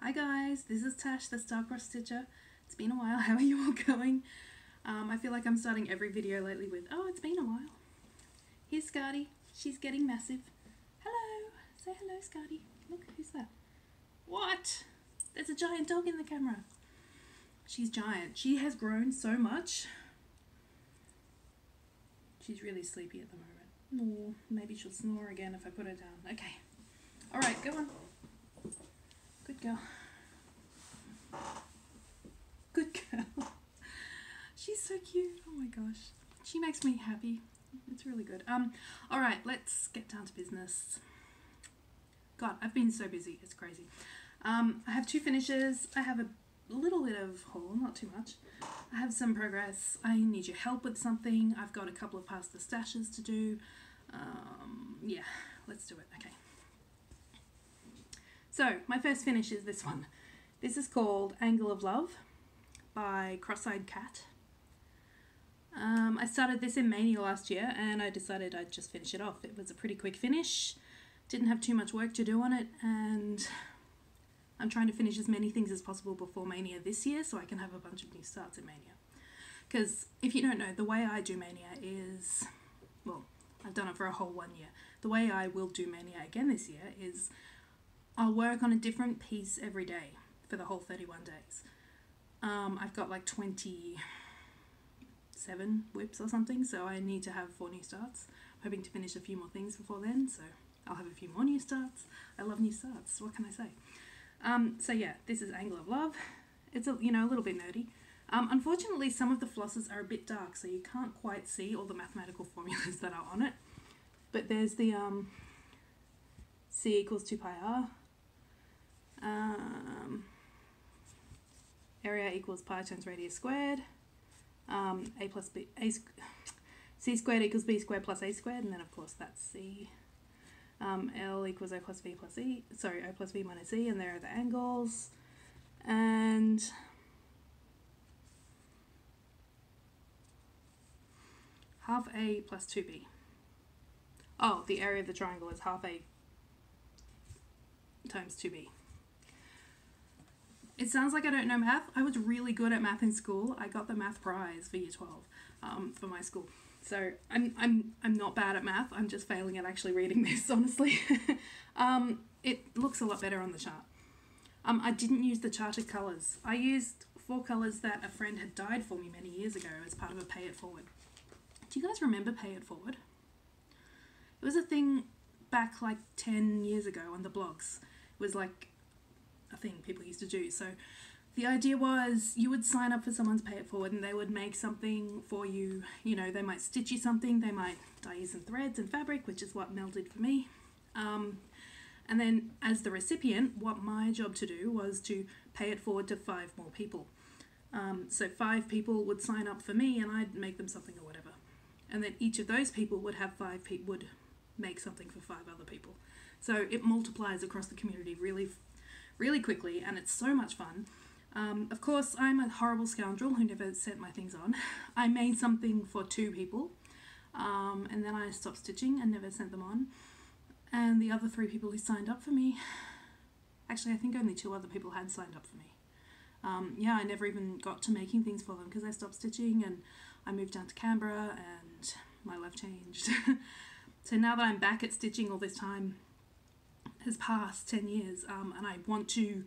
Hi guys, this is Tash, the Star-Crossed Stitcher. It's been a while, how are you all going? Um, I feel like I'm starting every video lately with, oh, it's been a while. Here's Scotty, she's getting massive. Hello, say hello Scotty. Look, who's that? What? There's a giant dog in the camera. She's giant. She has grown so much. She's really sleepy at the moment. Oh, maybe she'll snore again if I put her down. Okay. Alright, go on. Good girl. Good girl. She's so cute. Oh my gosh. She makes me happy. It's really good. Um, alright, let's get down to business. God, I've been so busy. It's crazy. Um, I have two finishes. I have a little bit of haul, not too much. I have some progress. I need your help with something. I've got a couple of past the stashes to do. Um, yeah, let's do it. Okay. So, my first finish is this one. This is called Angle of Love by Cross-Eyed Kat. Um, I started this in Mania last year and I decided I'd just finish it off. It was a pretty quick finish, didn't have too much work to do on it, and I'm trying to finish as many things as possible before Mania this year so I can have a bunch of new starts in Mania. Because if you don't know, the way I do Mania is, well, I've done it for a whole one year. The way I will do Mania again this year is I'll work on a different piece every day for the whole 31 days. Um, I've got like 27 whips or something, so I need to have four new starts. I'm hoping to finish a few more things before then, so I'll have a few more new starts. I love new starts, what can I say? Um, so yeah, this is Angle of Love. It's a, you know, a little bit nerdy. Um, unfortunately, some of the flosses are a bit dark, so you can't quite see all the mathematical formulas that are on it. But there's the um, C equals 2 pi r. Um, area equals pi times radius squared. Um, a plus b, a, c squared equals b squared plus a squared, and then of course that's c. Um, L equals O plus V plus E, sorry, O plus V minus E, and there are the angles. And half A plus 2B. Oh, the area of the triangle is half A times 2B. It sounds like I don't know math. I was really good at math in school. I got the math prize for year 12 um, for my school. So I'm, I'm, I'm not bad at math. I'm just failing at actually reading this, honestly. um, it looks a lot better on the chart. Um, I didn't use the charted colours. I used four colours that a friend had dyed for me many years ago as part of a Pay It Forward. Do you guys remember Pay It Forward? It was a thing back like 10 years ago on the blogs. It was like a thing people used to do. So the idea was you would sign up for someone's Pay It Forward and they would make something for you. You know, they might stitch you something, they might dye you some threads and fabric, which is what Mel did for me. Um, and then as the recipient, what my job to do was to pay it forward to five more people. Um, so five people would sign up for me and I'd make them something or whatever. And then each of those people would have five people would make something for five other people. So it multiplies across the community really, really quickly, and it's so much fun. Um, of course, I'm a horrible scoundrel who never sent my things on. I made something for two people, um, and then I stopped stitching and never sent them on. And the other three people who signed up for me, actually, I think only two other people had signed up for me. Um, yeah, I never even got to making things for them because I stopped stitching and I moved down to Canberra and my life changed. so now that I'm back at stitching all this time has passed 10 years um, and I want to,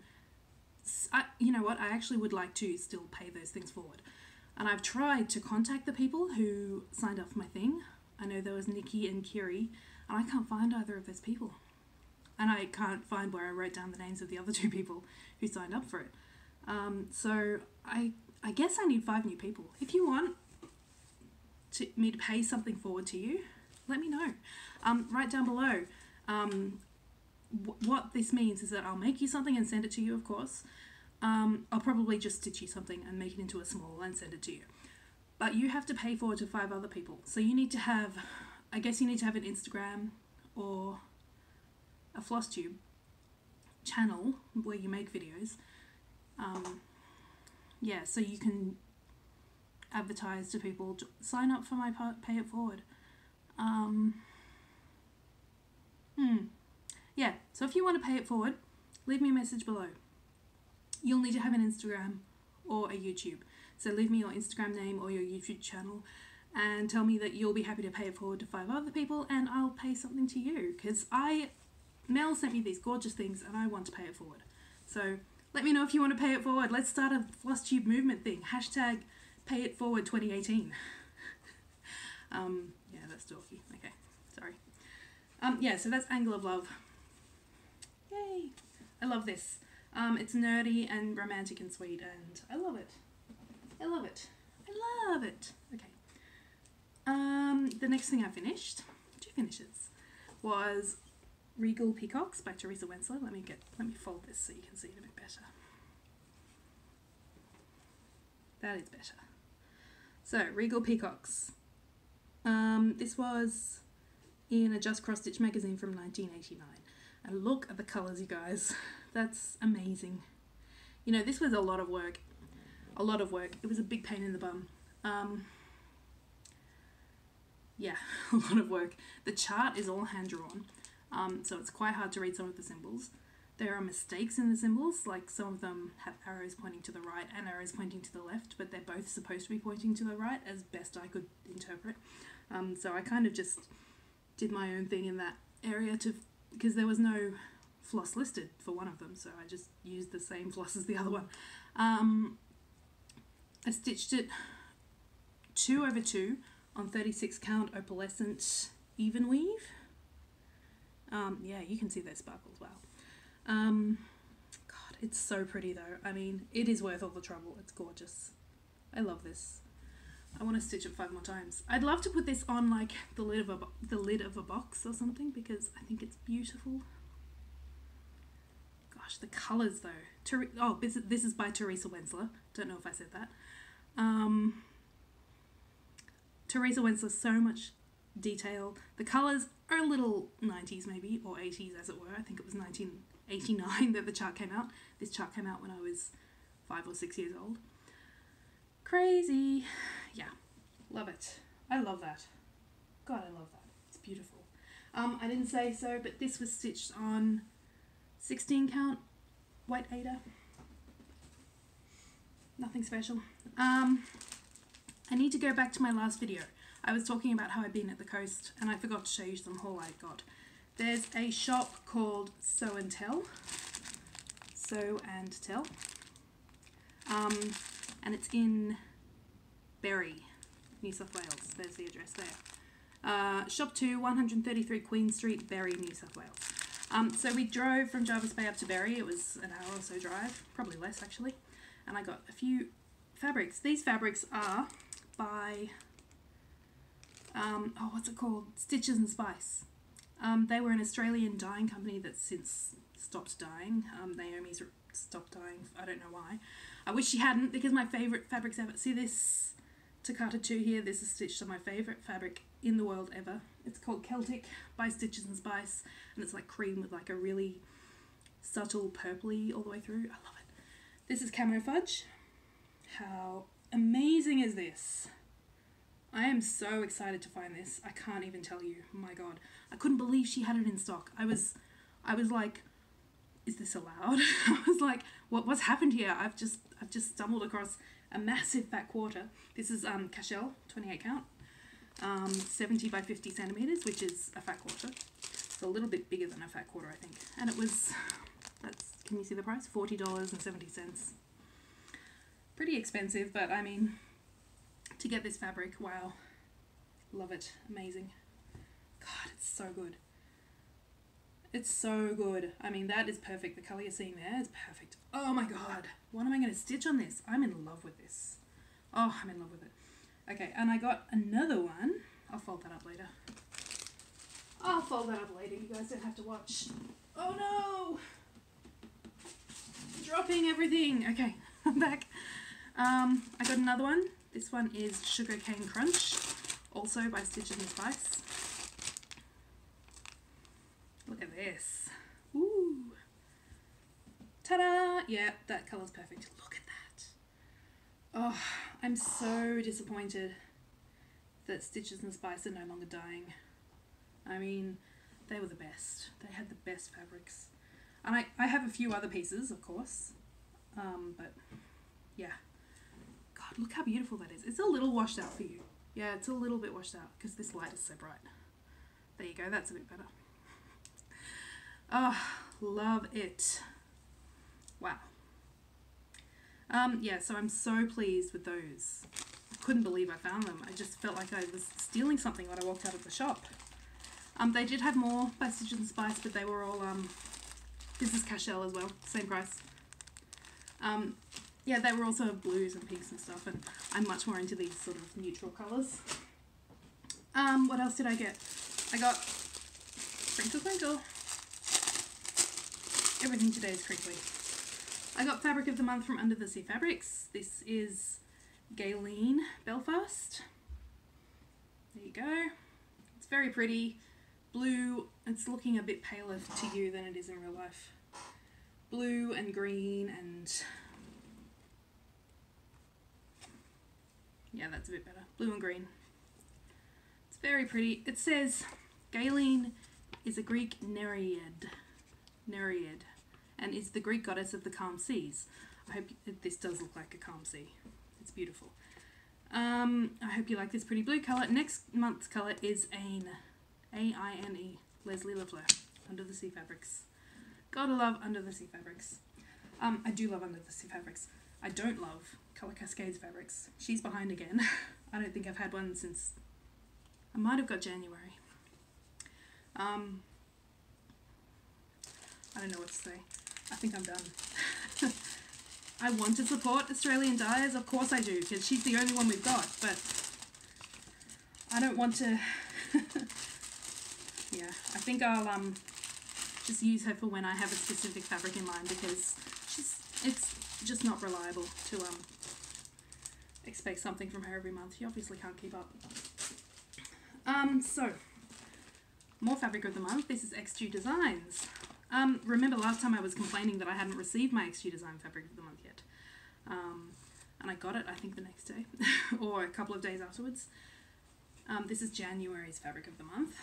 I, you know what, I actually would like to still pay those things forward. And I've tried to contact the people who signed up for my thing. I know there was Nikki and Kiri, and I can't find either of those people. And I can't find where I wrote down the names of the other two people who signed up for it. Um, so I I guess I need five new people. If you want to, me to pay something forward to you, let me know. Um, right down below. Um, what this means is that I'll make you something and send it to you, of course. Um, I'll probably just stitch you something and make it into a small and send it to you. But you have to pay for it to five other people. So you need to have, I guess you need to have an Instagram or a floss tube channel where you make videos. Um, yeah, so you can advertise to people, sign up for my Pay It Forward. Um, hmm. Yeah, so if you want to pay it forward, leave me a message below. you'll need to have an Instagram or a YouTube. So leave me your Instagram name or your YouTube channel and tell me that you'll be happy to pay it forward to five other people and I'll pay something to you because I Mel sent me these gorgeous things and I want to pay it forward. So let me know if you want to pay it forward. Let's start a FlossTube movement thing. Hashtag pay it forward 2018. um, yeah, that's dorky. Okay, sorry. Um, yeah, so that's Angle of Love. Yay! I love this. Um, it's nerdy and romantic and sweet, and I love it. I love it. I love it. Okay. Um, the next thing I finished, two finishes, was Regal Peacocks by Teresa Wentzler. Let me get let me fold this so you can see it a bit better. That is better. So Regal Peacocks. Um, this was in a Just Cross Stitch magazine from 1989. And look at the colours, you guys. That's amazing. You know, this was a lot of work. A lot of work. It was a big pain in the bum. Um, yeah, a lot of work. The chart is all hand drawn, um, so it's quite hard to read some of the symbols. There are mistakes in the symbols, like some of them have arrows pointing to the right and arrows pointing to the left, but they're both supposed to be pointing to the right, as best I could interpret. Um, so I kind of just did my own thing in that area to because there was no floss listed for one of them, so I just used the same floss as the other one. Um, I stitched it two over two on 36 count opalescent even weave. Um, yeah, you can see those sparkles well. Um, God, it's so pretty though. I mean, it is worth all the trouble. It's gorgeous. I love this. I want to stitch it five more times. I'd love to put this on like the lid of a the lid of a box or something because I think it's beautiful. Gosh, the colours though. Ter- oh, this is, this is by Teresa Wentzler. Don't know if I said that. Um, Teresa Wentzler, so much detail. The colours are a little 90s maybe, or 80s as it were. I think it was 1989 that the chart came out. This chart came out when I was five or six years old. Crazy. Yeah, love it. I love that. God, I love that. It's beautiful. Um, I didn't say so, but this was stitched on 16 count white Aida. Nothing special. Um, I need to go back to my last video. I was talking about how I've been at the coast and I forgot to show you some haul I got. There's a shop called Sew and Tell. Sew and Tell. Um, and it's in Berry, New South Wales. There's the address there. Uh, shop 2, 133 Queen Street, Berry, New South Wales. Um, so we drove from Jervis Bay up to Berry. It was an hour or so drive, probably less actually. And I got a few fabrics. These fabrics are by, um, oh, what's it called? Stitches and Spice. Um, they were an Australian dyeing company that's since stopped dyeing. Um, Naomi's stopped dyeing. I don't know why. I wish she hadn't because my favourite fabrics ever. See this Toccata 2 here? This is stitched on my favourite fabric in the world ever. It's called Celtic by Stitches and Spice and it's like cream with like a really subtle purpley all the way through. I love it. This is Camo Fudge. How amazing is this? I am so excited to find this. I can't even tell you. My god. I couldn't believe she had it in stock. I was I was like is this allowed? I was like what what's happened here? I've just I've just stumbled across a massive fat quarter. This is um Cashel 28 count. Um 70 by 50 centimeters, which is a fat quarter. It's a little bit bigger than a fat quarter, I think. And it was that's can you see the price? $40.70 pretty expensive, but I mean, to get this fabric, wow, love it, amazing. God, it's so good. It's so good. I mean, that is perfect. The colour you're seeing there is perfect. Oh my god, what am I going to stitch on this? I'm in love with this. Oh, I'm in love with it. Okay, and I got another one. I'll fold that up later. I'll fold that up later. You guys don't have to watch. Oh no! Dropping everything. Okay, I'm back. Um, I got another one. This one is Sugar Cane Crunch, also by Stitches and Spice. At this. Ooh. Ta-da! Yeah, that colour's perfect. Look at that. Oh, I'm so disappointed that Stitches and Spice are no longer dying. I mean, they were the best. They had the best fabrics. And I, I have a few other pieces, of course. Um, but yeah. God, look how beautiful that is. It's a little washed out for you. Yeah, it's a little bit washed out because this light is so bright. There you go, that's a bit better. Oh, love it. Wow. Um, yeah, so I'm so pleased with those. I couldn't believe I found them. I just felt like I was stealing something when I walked out of the shop. Um, they did have more by Stitches and Spice, but they were all, um, this is Cashel as well, same price. Um, yeah, they were also blues and pinks and stuff, and I'm much more into these sort of neutral colours. Um, what else did I get? I got Crinkle Crinkle. Everything today is crinkly. I got Fabric of the Month from Under the Sea Fabrics. This is Galene Belfast. There you go. It's very pretty. Blue, it's looking a bit paler to you than it is in real life. Blue and green and... Yeah, that's a bit better. Blue and green. It's very pretty. It says Galene is a Greek Nereid. Nereid and is the Greek goddess of the calm seas. I hope this does look like a calm sea. It's beautiful. Um, I hope you like this pretty blue colour. Next month's colour is Aine. A-I-N-E. Leslie LaFleur. Under the Sea Fabrics. Gotta love Under the Sea Fabrics. Um, I do love Under the Sea Fabrics. I don't love Colour Cascades Fabrics. She's behind again. I don't think I've had one since... I might have got January. Um, I don't know what to say. I think I'm done. I want to support Australian dyers, of course I do, because she's the only one we've got, but I don't want to... yeah, I think I'll um just use her for when I have a specific fabric in mind, because she's it's just not reliable to um expect something from her every month. She obviously can't keep up. Um, so, more fabric of the month. This is xJu Designs. Um, remember last time I was complaining that I hadn't received my xJu Design Fabric of the Month yet. Um, and I got it, I think, the next day, or a couple of days afterwards. Um, this is January's Fabric of the Month.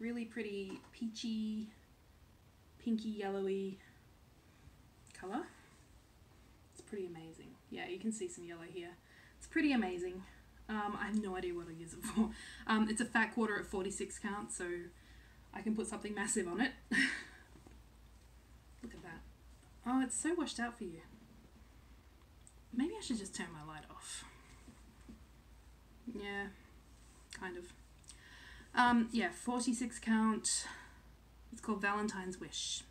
Really pretty peachy, pinky, yellowy colour. It's pretty amazing. Yeah, you can see some yellow here. It's pretty amazing. Um, I have no idea what I use it for. Um, it's a fat quarter at 46 count, so I can put something massive on it. Look at that. Oh, it's so washed out for you. Maybe I should just turn my light off. Yeah, kind of. Um, yeah, 46 count. It's called Valentine's Wish.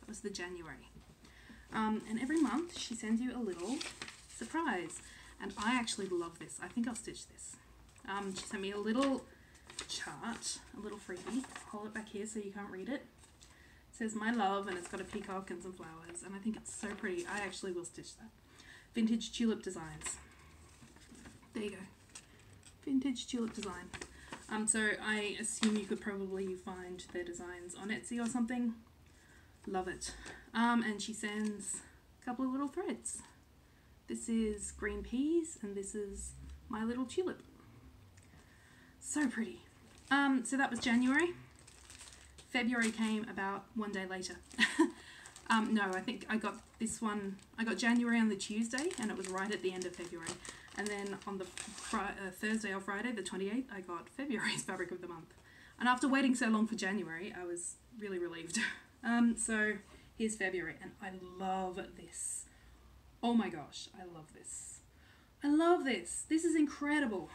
That was the January. Um, and every month she sends you a little surprise. And I actually love this. I think I'll stitch this. Um, she sent me a little chart, a little freebie. Hold it back here so you can't read it. It says My Love and it's got a peacock and some flowers and I think it's so pretty. I actually will stitch that. Vintage Tulip Designs. There you go. Vintage Tulip Design. Um, so I assume you could probably find their designs on Etsy or something. Love it. Um, and she sends a couple of little threads. This is green peas and this is my little tulip. So pretty. Um, so that was January. February came about one day later. um, no, I think I got this one, I got January on the Tuesday and it was right at the end of February. And then on the uh, Thursday or Friday, the 28th, I got February's Fabric of the Month. And after waiting so long for January, I was really relieved. um, so here's February and I love this. Oh my gosh, I love this. I love this. This is incredible.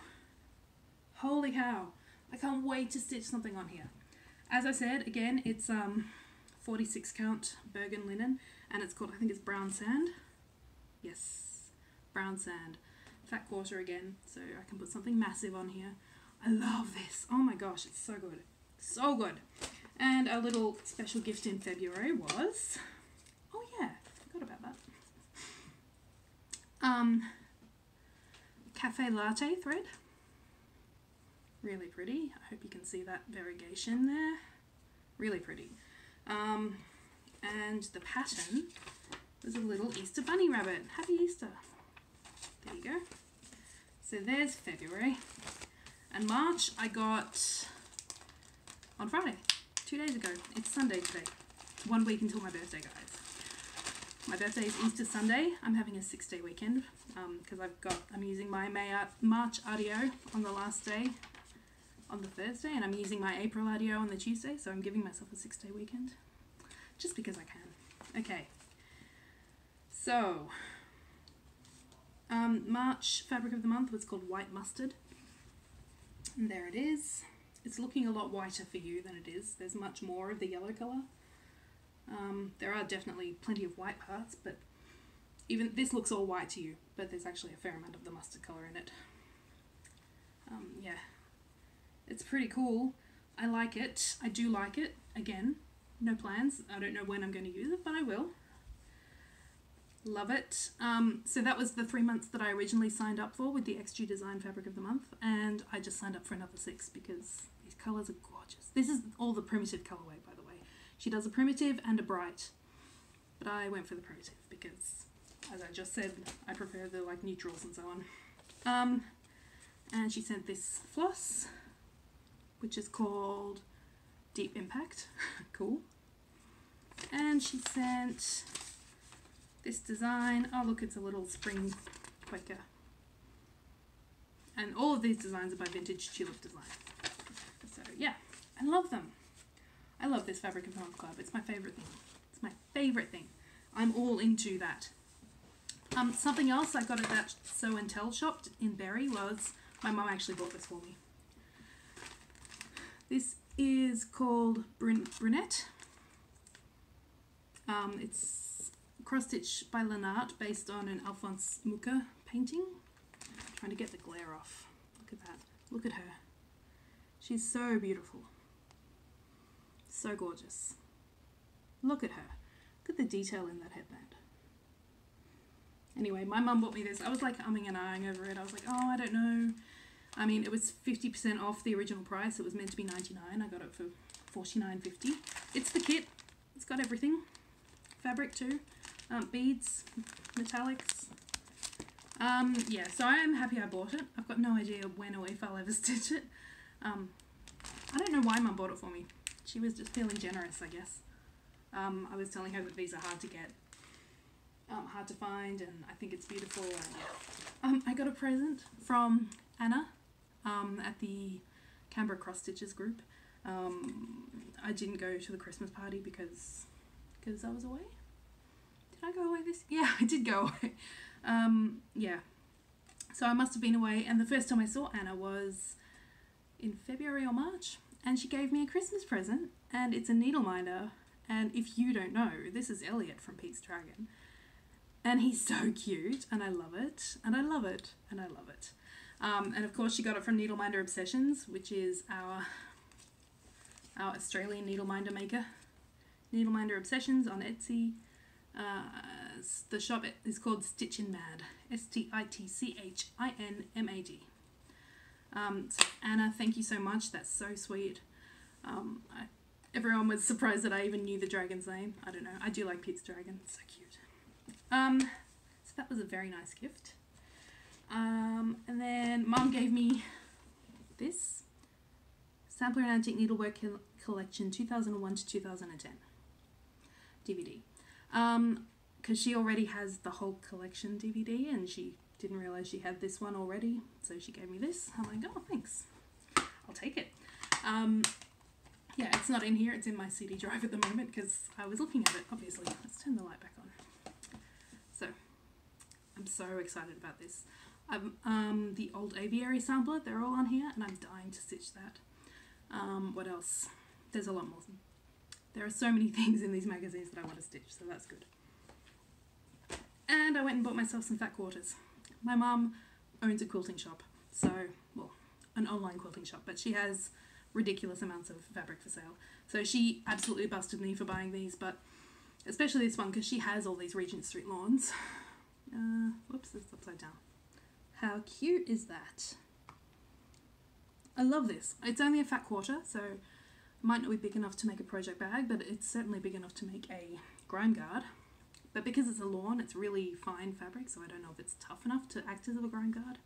Holy cow. I can't wait to stitch something on here. As I said, again, it's um 46 count Bergen linen and it's called, I think it's brown sand. Yes, brown sand. Fat quarter again, so I can put something massive on here. I love this. Oh my gosh, it's so good. So good. And a little special gift in February was, oh yeah, forgot about that. Um, cafe latte thread. Really pretty. I hope you can see that variegation there. Really pretty. Um, and the pattern was a little Easter bunny rabbit. Happy Easter. There you go. So there's February. And March I got on Friday, two days ago. It's Sunday today. One week until my birthday, guys. my birthday is Easter Sunday. I'm having a six day weekend because I've got I'm using my May Art, March RDO on the last day on the Thursday, and I'm using my April RDO on the Tuesday. So I'm giving myself a six day weekend just because I can. Okay. So um, March fabric of the month was called White Mustard. And there it is. It's looking a lot whiter for you than it is. There's much more of the yellow colour. Um, there are definitely plenty of white parts, but even this looks all white to you, but there's actually a fair amount of the mustard colour in it. Um, yeah, it's pretty cool. I like it. I do like it. Again, no plans. I don't know when I'm going to use it, but I will. Love it. Um, so that was the three months that I originally signed up for with the xJu Design Fabric of the Month, and I just signed up for another six because these colours are gorgeous. This is all the primitive colourway, by the way. She does a primitive and a bright, but I went for the primitive because, as I just said, I prefer the like neutrals and so on. Um, and she sent this floss, which is called Deep Impact. cool. And she sent this design. Oh, look, it's a little spring Quaker. And all of these designs are by Vintage Tulip Design. So, yeah, I love them. I love this Fabric and the Club. It's my favourite thing. It's my favourite thing. I'm all into that. Um, something else I got at that Sew and Tell shop in Berry was, my mum actually bought this for me. This is called Brun Brunette. Um, it's cross stitch by Lanarte based on an Alphonse Mucha painting. I'm trying to get the glare off. Look at that. Look at her. She's so beautiful. So gorgeous. Look at her. Look at the detail in that headband. Anyway, my mum bought me this. I was like umming and ahhing over it. I was like, oh, I don't know. I mean, it was 50% off the original price. It was meant to be 99 I got it for 49.50 It's the kit. It's got everything. Fabric too. Um, beads, metallics. Um, yeah, so I am happy I bought it. I've got no idea when or if I'll ever stitch it. Um, I don't know why mum bought it for me. She was just feeling generous, I guess. Um, I was telling her that these are hard to get, um, hard to find, and I think it's beautiful. And, um, I got a present from Anna um, at the Canberra Cross Stitches group. Um, I didn't go to the Christmas party because because I was away. Did I go away this? Yeah, I did go away. Um, yeah, so I must have been away, and the first time I saw Anna was in February or March, and she gave me a Christmas present, and it's a needle minder. And if you don't know, this is Elliot from Pete's Dragon, and he's so cute, and I love it, and I love it, and I love it. Um, and of course, she got it from Needleminder Obsessions, which is our our Australian needleminder maker. Needleminder Obsessions on Etsy. Uh, the shop is called Stitchin' Mad. S T I T C H I N M A D. Um, so Anna, thank you so much. That's so sweet. Um, I, everyone was surprised that I even knew the dragon's name. I don't know. I do like Pete's dragon. It's so cute. Um, so that was a very nice gift. Um, and then mom gave me this Sampler and Antique Needlework Collection 2001 to 2010 DVD. Um, because she already has the whole collection DVD and she didn't realize she had this one already, so she gave me this. I'm like, oh, thanks. I'll take it. Um, yeah, it's not in here, it's in my CD drive at the moment because I was looking at it, obviously. Let's turn the light back on. So, I'm so excited about this. Um, um, the old aviary sampler, they're all on here, and I'm dying to stitch that. Um, what else? There's a lot more. There are so many things in these magazines that I want to stitch, so that's good. And I went and bought myself some fat quarters. My mum owns a quilting shop, so, well, an online quilting shop, but she has ridiculous amounts of fabric for sale. So she absolutely busted me for buying these, but especially this one because she has all these Regent Street lawns. Uh, whoops, it's upside down. How cute is that? I love this. It's only a fat quarter, so it might not be big enough to make a project bag, but it's certainly big enough to make a grime guard. But because it's a lawn, it's really fine fabric, so I don't know if it's tough enough to act as a grime guard.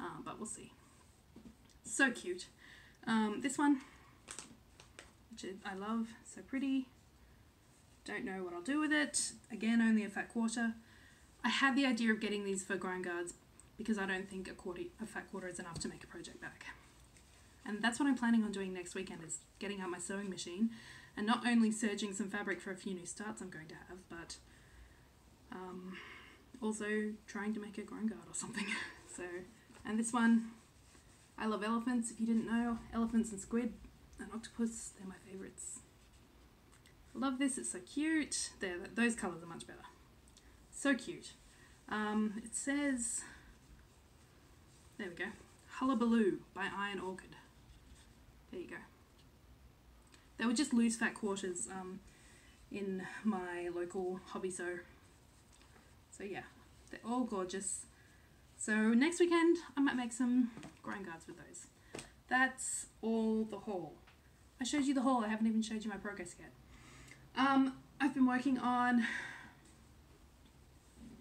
Uh, but we'll see. So cute. Um, this one, which I love, so pretty. Don't know what I'll do with it. Again, only a fat quarter. I had the idea of getting these for grime guards because I don't think a quarter, a fat quarter is enough to make a project bag. And that's what I'm planning on doing next weekend is getting out my sewing machine and not only serging some fabric for a few new starts I'm going to have, but um, also trying to make a grime guard or something. so, and this one, I love elephants. If you didn't know, elephants and squid and octopus, they're my favourites. Love this, it's so cute. There, those colours are much better. So cute. Um, it says, there we go, Hullabaloo by Iron Orchid. There you go. They were just loose fat quarters um, in my local hobby so. So yeah, they're all gorgeous. So next weekend I might make some grime guards with those. That's all the haul. I showed you the haul, I haven't even showed you my progress yet. Um, I've been working on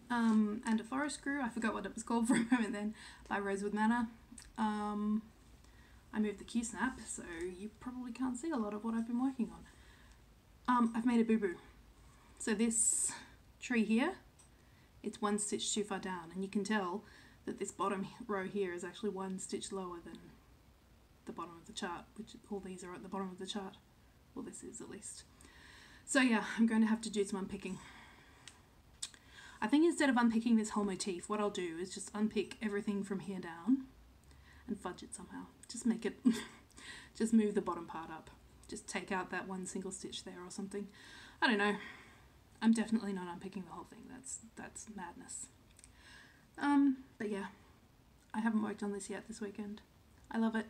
um, and a forest grew. I forgot what it was called for a moment then by Rosewood Manor. Um, I moved the Q-snap, so you probably can't see a lot of what I've been working on. Um, I've made a boo-boo. So this tree here, it's one stitch too far down, and you can tell that this bottom row here is actually one stitch lower than the bottom of the chart, which all these are at the bottom of the chart. Well, this is at least. So yeah, I'm going to have to do some unpicking. I think instead of unpicking this whole motif, what I'll do is just unpick everything from here down and fudge it somehow. Just make it, just move the bottom part up. Just take out that one single stitch there or something. I don't know. I'm definitely not unpicking the whole thing. That's that's madness. Um, but yeah, I haven't worked on this yet this weekend. I love it.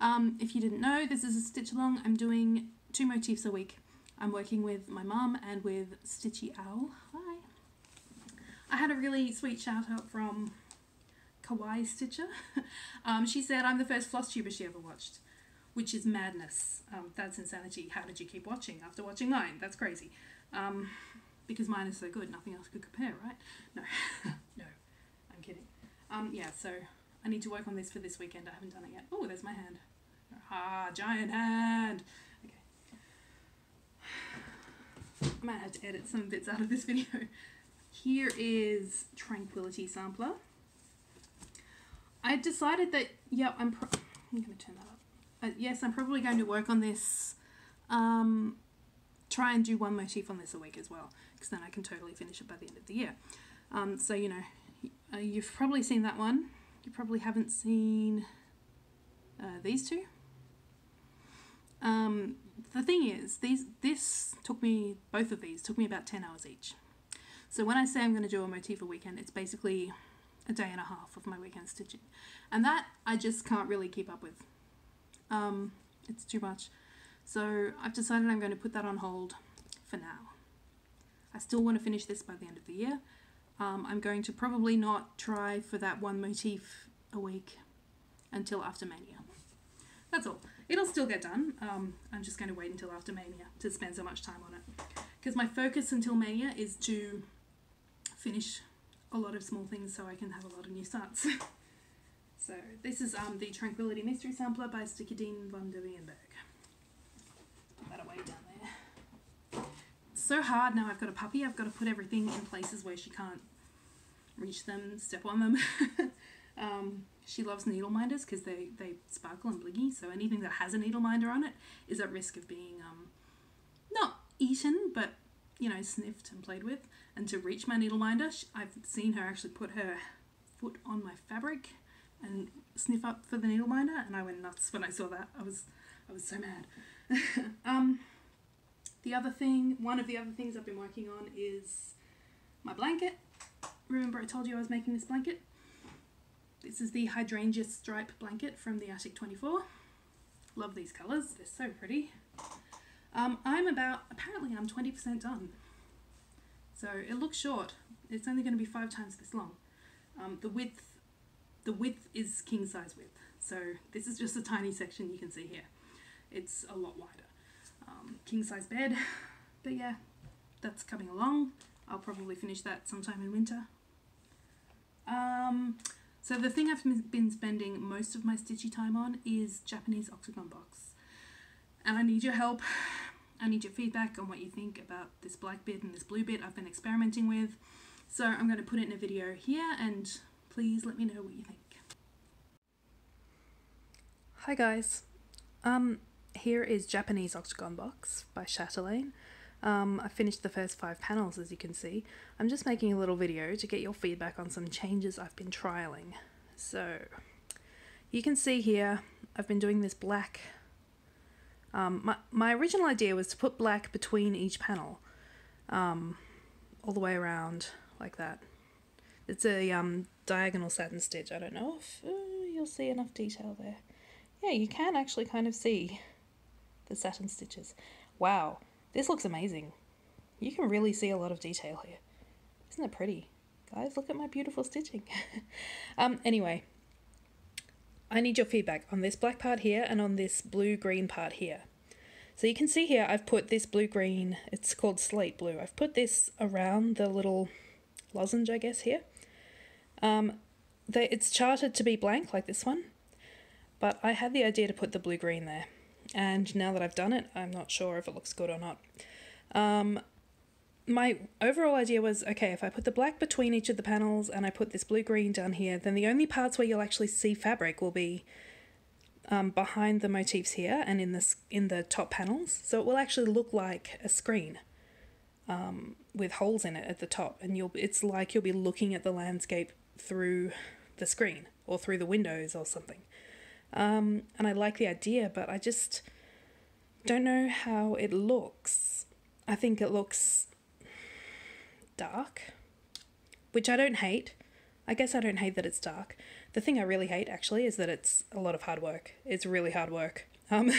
Um, if you didn't know, this is a stitch along. I'm doing two motifs a week. I'm working with my mum and with Stitchy Owl. Hi. I had a really sweet shout out from Kawaii Stitcher. um, she said, I'm the first floss tuber she ever watched, which is madness. Um, that's insanity. How did you keep watching after watching mine? That's crazy. Um, because mine is so good, nothing else could compare, right? No, no, I'm kidding. Um, yeah, so I need to work on this for this weekend. I haven't done it yet. Oh, there's my hand. Ah, giant hand. Okay. I might have to edit some bits out of this video. Here is Tranquility Sampler. I decided that, yeah, I'm, I'm going to turn that up. Uh, yes, I'm probably going to work on this, um, try and do one motif on this a week as well, because then I can totally finish it by the end of the year. Um, so, you know, uh, you've probably seen that one. You probably haven't seen uh, these two. Um, the thing is, these this took me, both of these took me about 10 hours each. So when I say I'm going to do a motif a weekend, it's basically a day and a half of my weekend stitching. And that I just can't really keep up with. Um, it's too much. So I've decided I'm going to put that on hold for now. I still want to finish this by the end of the year. Um, I'm going to probably not try for that one motif a week until after Mania. That's all. It'll still get done. Um, I'm just going to wait until after Mania to spend so much time on it. Because my focus until Mania is to finish a lot of small things so I can have a lot of new starts. so this is um, the Tranquility Mystery Sampler by Stickideen von der Wiehenburg. Put that away down there. It's so hard now I've got a puppy, I've got to put everything in places where she can't reach them, step on them. um, she loves needle minders because they, they sparkle and blingy, so anything that has a needle minder on it is at risk of being um, not eaten, but you know, sniffed and played with. And to reach my needle minder, I've seen her actually put her foot on my fabric and sniff up for the needle minder, and I went nuts when I saw that. I was, I was so mad. um, the other thing, one of the other things I've been working on is my blanket. Remember I told you I was making this blanket? This is the hydrangea stripe blanket from the Attic 24. Love these colours, they're so pretty. Um, I'm about, apparently I'm 20% done. So it looks short. It's only going to be five times this long. Um, the width, the width is king size width. So this is just a tiny section you can see here. It's a lot wider. Um, king size bed, but yeah, that's coming along. I'll probably finish that sometime in winter. Um, so the thing I've been spending most of my stitchy time on is Japanese octagon box. And I need your help I need your feedback on what you think about this black bit and this blue bit I've been experimenting with. So I'm going to put it in a video here and please let me know what you think. Hi guys. Um, here is Japanese Octagon Box by Chatelaine. Um, I finished the first five panels as you can see. I'm just making a little video to get your feedback on some changes I've been trialing. So, you can see here I've been doing this black. Um, my, my original idea was to put black between each panel, um, all the way around like that. It's a um, diagonal satin stitch. I don't know if uh, you'll see enough detail there. Yeah, you can actually kind of see the satin stitches. Wow, this looks amazing. You can really see a lot of detail here. Isn't it pretty? Guys, look at my beautiful stitching. um, anyway, I need your feedback on this black part here and on this blue-green part here. So you can see here I've put this blue-green, it's called slate blue. I've put this around the little lozenge, I guess, here. Um, they, it's charted to be blank like this one, but I had the idea to put the blue-green there. And now that I've done it, I'm not sure if it looks good or not. Um, my overall idea was, okay, if I put the black between each of the panels and I put this blue-green down here, then the only parts where you'll actually see fabric will be um, behind the motifs here and in this in the top panels. So it will actually look like a screen um, with holes in it at the top, and you'll it's like you'll be looking at the landscape through the screen or through the windows or something. Um, and I like the idea, but I just don't know how it looks. I think it looks dark, which I don't hate. I guess I don't hate that it's dark. The thing I really hate actually is that it's a lot of hard work. It's really hard work. Um,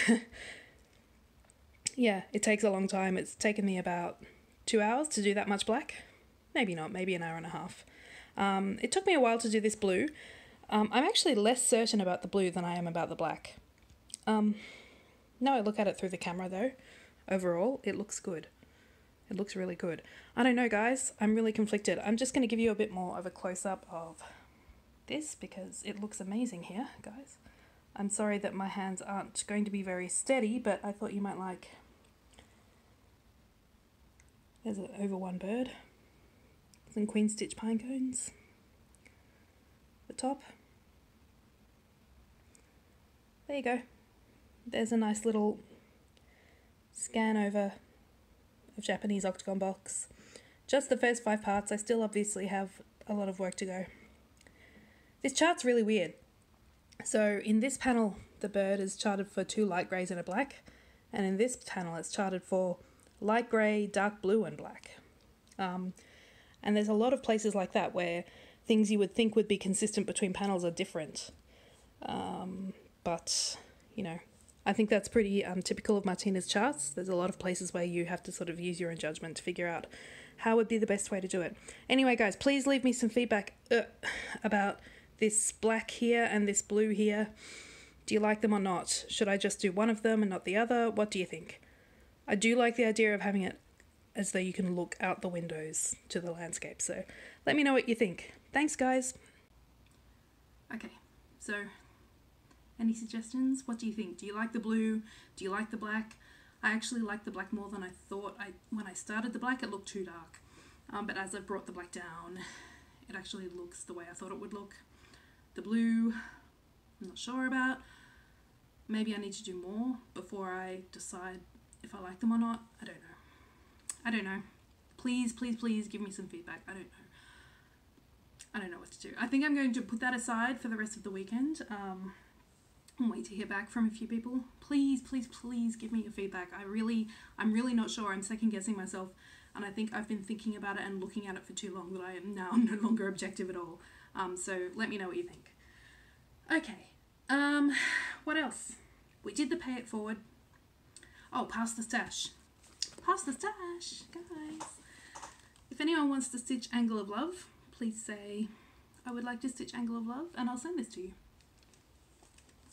yeah, it takes a long time. It's taken me about two hours to do that much black. Maybe not, maybe an hour and a half. Um, it took me a while to do this blue. Um, I'm actually less certain about the blue than I am about the black. Um, now I look at it through the camera though, overall, it looks good. It looks really good. I don't know, guys. I'm really conflicted. I'm just going to give you a bit more of a close-up of this because it looks amazing here, guys. I'm sorry that my hands aren't going to be very steady, but I thought you might like... There's an over one bird. Some queen stitch pine cones. The top. There you go. There's a nice little scan over of Japanese octagon box. Just the first five parts, I still obviously have a lot of work to go. This chart's really weird. So in this panel, the bird is charted for two light greys and a black, and in this panel it's charted for light grey, dark blue and black. Um, and there's a lot of places like that where things you would think would be consistent between panels are different. Um, but, you know, I think that's pretty um, typical of Martina's charts. There's a lot of places where you have to sort of use your own judgment to figure out how would be the best way to do it. Anyway, guys, please leave me some feedback uh, about this black here and this blue here. Do you like them or not? Should I just do one of them and not the other? What do you think? I do like the idea of having it as though you can look out the windows to the landscape. So let me know what you think. Thanks, guys. Okay, so any suggestions? What do you think? Do you like the blue? Do you like the black? I actually like the black more than I thought. I When I started the black, it looked too dark. Um, but as I brought the black down, it actually looks the way I thought it would look. The blue, I'm not sure about. Maybe I need to do more before I decide if I like them or not. I don't know. I don't know. Please, please, please give me some feedback. I don't know. I don't know what to do. I think I'm going to put that aside for the rest of the weekend. Um, and wait to hear back from a few people. Please, please, please give me your feedback. I really, I'm really not sure. I'm second guessing myself, and I think I've been thinking about it and looking at it for too long that I am now no longer objective at all. Um, so let me know what you think. Okay. Um, what else? We did the pay it forward. Oh, pass the stash. Pass the stash, guys. If anyone wants to stitch Angle of Love, please say, I would like to stitch Angle of Love, and I'll send this to you.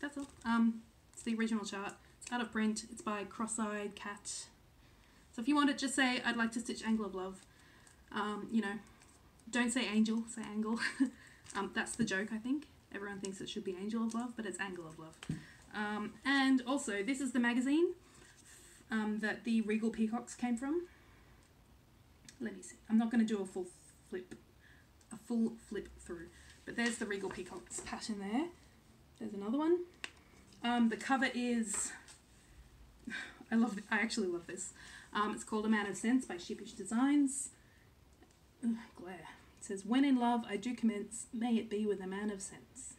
That's all. Um, it's the original chart. It's out of print. It's by Cross-Eyed Kat. So if you want it, just say, I'd like to stitch Angle of Love. Um, you know, don't say angel, say angle. um, that's the joke, I think. Everyone thinks it should be Angel of Love, but it's Angle of Love. Um, and also, this is the magazine. um, that the Regal Peacocks came from. Let me see. I'm not going to do a full flip, a full flip through, but there's the Regal Peacocks pattern there. There's another one. Um, the cover is. I love. I actually love this. Um, it's called A Man of Sense by Sheepish Designs. Ugh, glare. It says, "When in love, I do commence. May it be with a man of sense."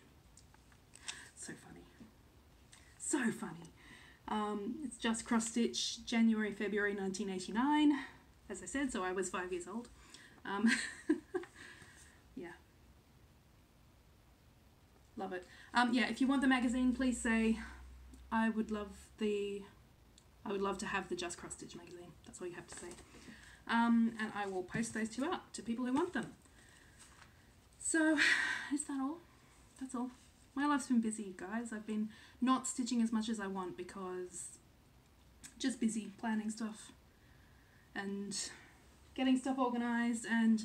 So funny. So funny. Um, it's just cross stitch, January, February 1989. As I said, so I was five years old. Um, yeah. Love it. Um, yeah, if you want the magazine, please say I would love the I would love to have the Just Cross Stitch magazine. That's all you have to say. Um, and I will post those two out to people who want them. So, is that all? That's all. My life's been busy, guys. I've been not stitching as much as I want because just busy planning stuff and getting stuff organized and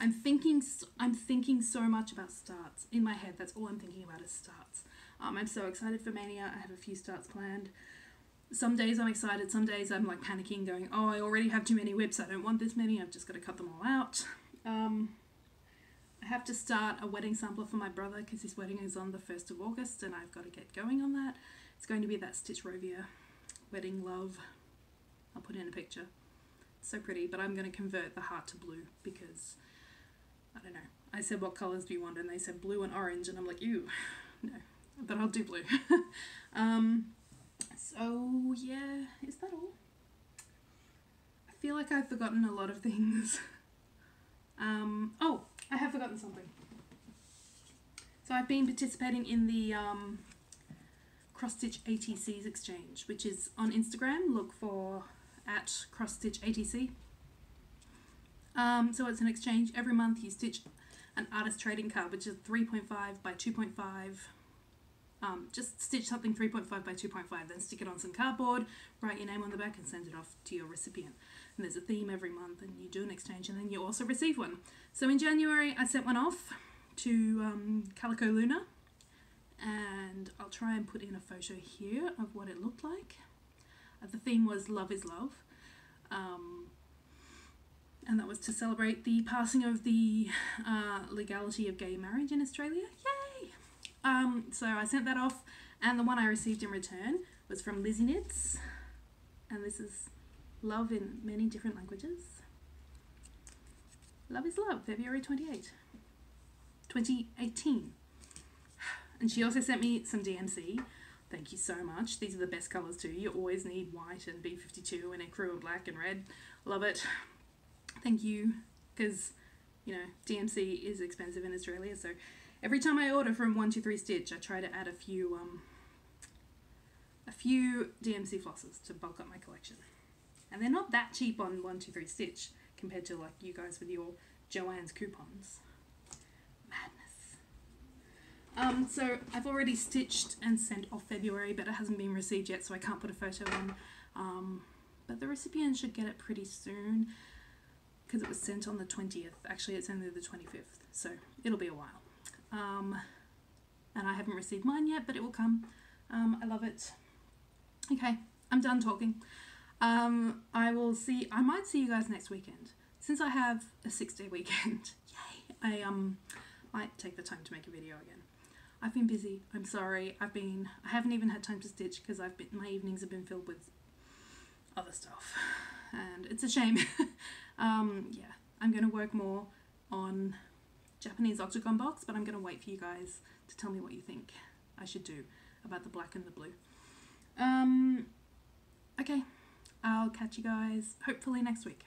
I'm thinking I'm thinking so much about starts in my head. That's all I'm thinking about is starts. Um, I'm so excited for Mania. I have a few starts planned. Some days I'm excited. Some days I'm like panicking, going, "Oh, I already have too many WIPs. I don't want this many. I've just got to cut them all out." Um, I have to start a wedding sampler for my brother because his wedding is on the first of August, and I've got to get going on that. It's going to be that Stitchrovia wedding love. I'll put in a picture. It's so pretty, but I'm going to convert the heart to blue because I don't know. I said, what colors do you want? And they said blue and orange. And I'm like, ew, no. But I'll do blue. um, so, yeah, is that all? I feel like I've forgotten a lot of things. um, oh, I have forgotten something. So I've been participating in the um, Cross Stitch ATCs exchange, which is on Instagram. Look for at Cross Stitch ATC. Um, so it's an exchange. Every month you stitch an artist trading card, which is 3.5 by 2.5. Um, just stitch something 3.5 by 2.5, then stick it on some cardboard, write your name on the back, and send it off to your recipient. And there's a theme every month, and you do an exchange, and then you also receive one. So in January, I sent one off to um, Calico Luna, and I'll try and put in a photo here of what it looked like. Uh, the theme was Love is Love. Um, and that was to celebrate the passing of the uh, legality of gay marriage in Australia. Yay! Um, so I sent that off, and the one I received in return was from Lizzie Knits, and this is love in many different languages. Love is Love, February 28, 2018. And she also sent me some DMC. Thank you so much. These are the best colours too. You always need white and B52 and ecru and black and red. Love it thank you because you know DMC is expensive in Australia so every time I order from 123 Stitch I try to add a few um a few DMC flosses to bulk up my collection. And they're not that cheap on 123 Stitch compared to like you guys with your Joann's coupons. Madness. Um so I've already stitched and sent off February but it hasn't been received yet so I can't put a photo in. Um but the recipient should get it pretty soon because it was sent on the 20th. Actually, it's only the 25th, so it'll be a while. Um, and I haven't received mine yet, but it will come. Um, I love it. Okay, I'm done talking. Um, I will see, I might see you guys next weekend. Since I have a six day weekend, yay, I um, might take the time to make a video again. I've been busy, I'm sorry, I've been, I haven't even had time to stitch because I've been, my evenings have been filled with other stuff. And it's a shame. Um, yeah, I'm going to work more on Japanese octagon box, but I'm going to wait for you guys to tell me what you think I should do about the black and the blue. Um, okay, I'll catch you guys hopefully next week.